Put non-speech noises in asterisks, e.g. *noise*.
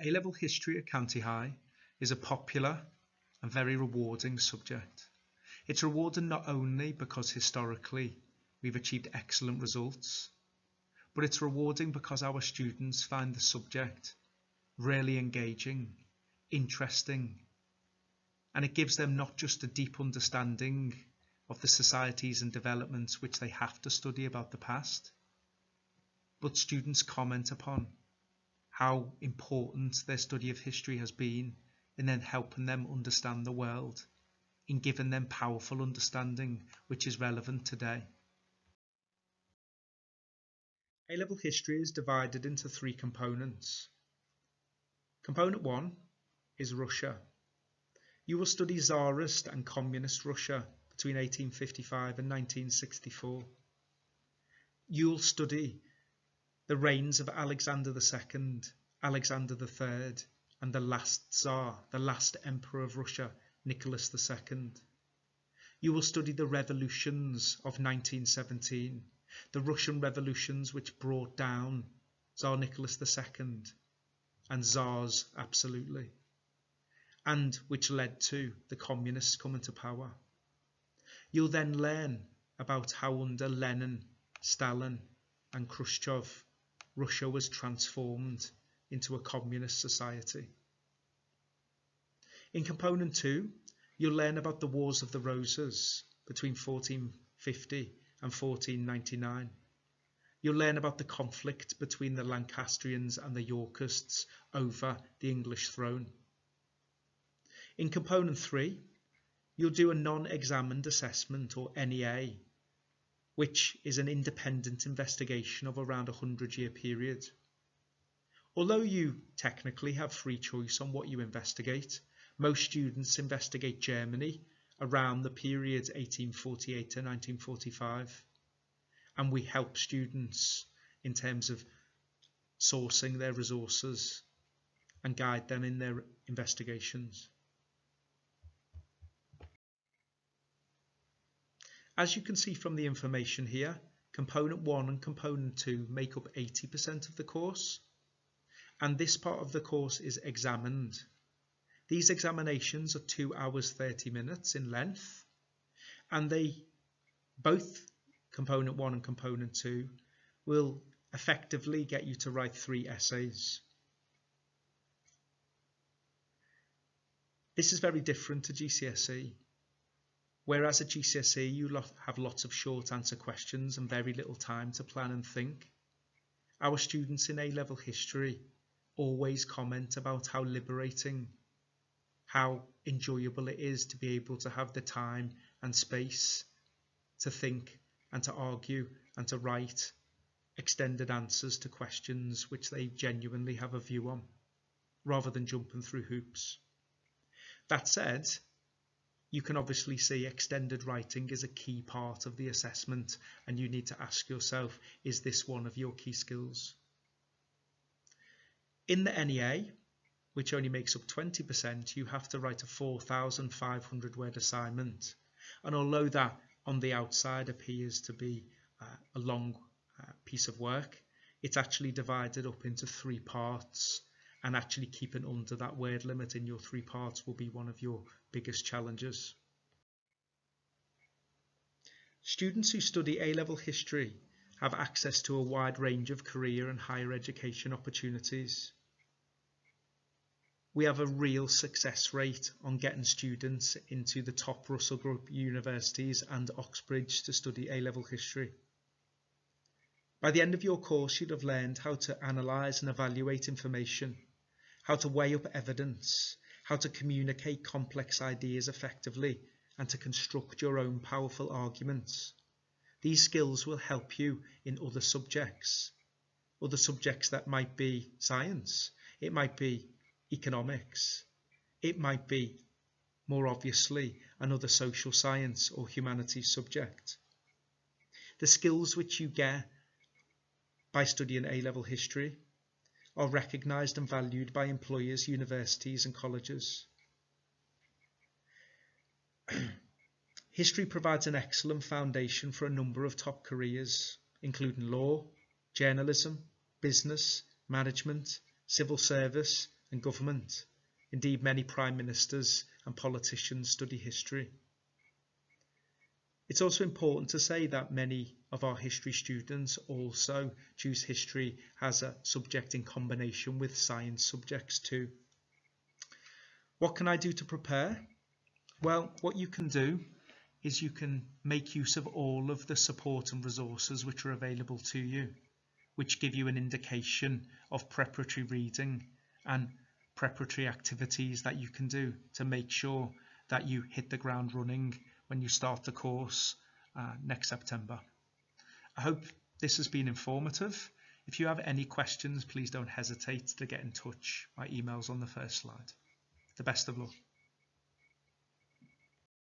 A-level history at County High is a popular and very rewarding subject. It's rewarding not only because historically we've achieved excellent results, but it's rewarding because our students find the subject really engaging, interesting, and it gives them not just a deep understanding of the societies and developments which they have to study about the past, but students comment upon how important their study of history has been in then helping them understand the world, in giving them powerful understanding which is relevant today. A-level history is divided into three components. Component one is Russia. You will study Tsarist and Communist Russia between 1855 and 1964. You'll study the reigns of Alexander II, Alexander III, and the last Tsar, the last Emperor of Russia, Nicholas II. You will study the revolutions of 1917, the Russian revolutions which brought down Tsar Nicholas II and Tsars absolutely, and which led to the communists coming to power. You'll then learn about how under Lenin, Stalin and Khrushchev Russia was transformed into a communist society. In component 2, you'll learn about the Wars of the Roses between 1450 and 1499. You'll learn about the conflict between the Lancastrians and the Yorkists over the English throne. In component 3, you'll do a non-examined assessment or NEA which is an independent investigation of around a 100 year period. Although you technically have free choice on what you investigate, most students investigate Germany around the period 1848 to 1945 and we help students in terms of sourcing their resources and guide them in their investigations. As you can see from the information here, component 1 and component 2 make up 80% of the course and this part of the course is examined. These examinations are 2 hours 30 minutes in length and they both component 1 and component 2 will effectively get you to write three essays. This is very different to GCSE Whereas at GCSE you have lots of short answer questions and very little time to plan and think. Our students in A-level history always comment about how liberating, how enjoyable it is to be able to have the time and space to think and to argue and to write extended answers to questions which they genuinely have a view on, rather than jumping through hoops. That said, you can obviously see extended writing is a key part of the assessment and you need to ask yourself, is this one of your key skills? In the NEA, which only makes up 20%, you have to write a 4,500 word assignment. And although that on the outside appears to be uh, a long uh, piece of work, it's actually divided up into three parts and actually keeping under that word limit in your three parts will be one of your biggest challenges. Students who study A-level history have access to a wide range of career and higher education opportunities. We have a real success rate on getting students into the top Russell Group universities and Oxbridge to study A-level history. By the end of your course, you'd have learned how to analyse and evaluate information, how to weigh up evidence, how to communicate complex ideas effectively, and to construct your own powerful arguments. These skills will help you in other subjects, other subjects that might be science, it might be economics, it might be, more obviously, another social science or humanities subject. The skills which you get by studying A-level history are recognised and valued by employers, universities and colleges. *clears throat* History provides an excellent foundation for a number of top careers, including law, journalism, business, management, civil service and government. Indeed, many prime ministers and politicians study history. It's also important to say that many of our history students also choose history as a subject in combination with science subjects too. What can I do to prepare? Well, what you can do is you can make use of all of the support and resources which are available to you, which give you an indication of preparatory reading and preparatory activities that you can do to make sure that you hit the ground running when you start the course uh, next September. I hope this has been informative. If you have any questions, please don't hesitate to get in touch. My email's on the first slide. The best of luck.